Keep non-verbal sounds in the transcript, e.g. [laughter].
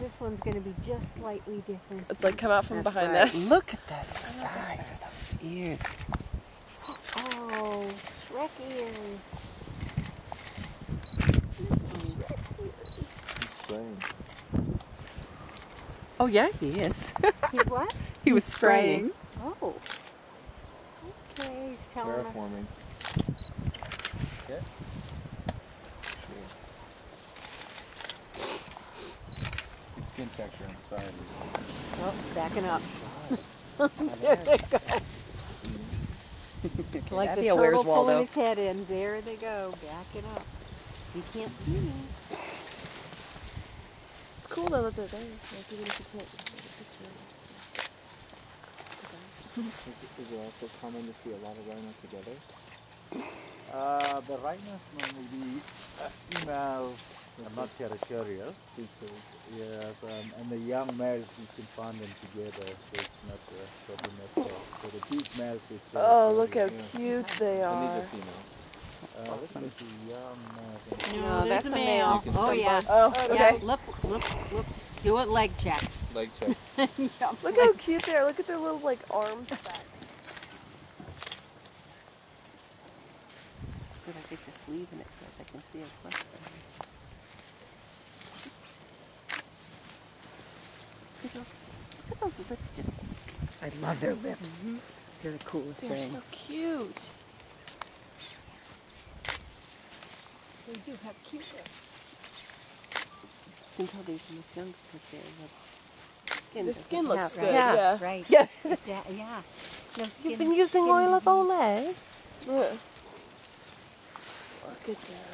this one's going to be just slightly different. It's like come out from That's behind right. this. Look at the size of those ears. Oh, Shrek ears. Oh yeah, he is. He's [laughs] what? he was spraying. Oh. Okay, he's telling us. Terraforming. Okay. Sure. His skin texture on the side is Oh, backing up. [laughs] [laughs] like That'd the be a turtle Where's pulling Waldo. his head in. There they go, backing up. You can't see me. It's cool though that they're there. Like even if you can't see. Is, is it also common to see a lot of rhino together? [laughs] Uh, the rhinos normally be uh, females are not territorial features. Yes, um, and the young males you can find them together, so it's not uh, problematic. So the big males is Oh, look how territorial. cute they And these are. are females. Uh, this is the young males. No, No, there's that's a a male. male. You Oh yeah. Oh, Yeah, okay. look, look, look. Do it leg check. Leg [laughs] check. yeah, Look leg how cute they are. Look at their little like arms back. Good, I take the sleeve and it says I can see a cluster. Look at those- look at those lips just. I love their lips. Mm-hmm. They're the coolest thing. They're so cute. They do have cute lips. You can tell these look young because their skin. Their doesn't skin looks have- good. Yeah. Yeah. Right. Yeah. [laughs] Yeah. yeah. No You've been using oil of disease. Olay. Look at them.